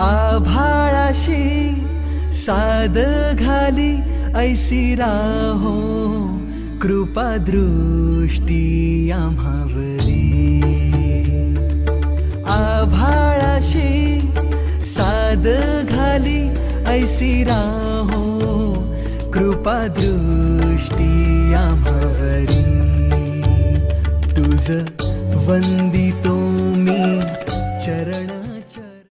आभाळाशी साद घाली ऐसी राहो कृपा दृष्टी आम्हावरी. आभाळाशी साद घाली ऐसी राहो कृपा दृष्टी आम्हावरी. तुझ वंदितो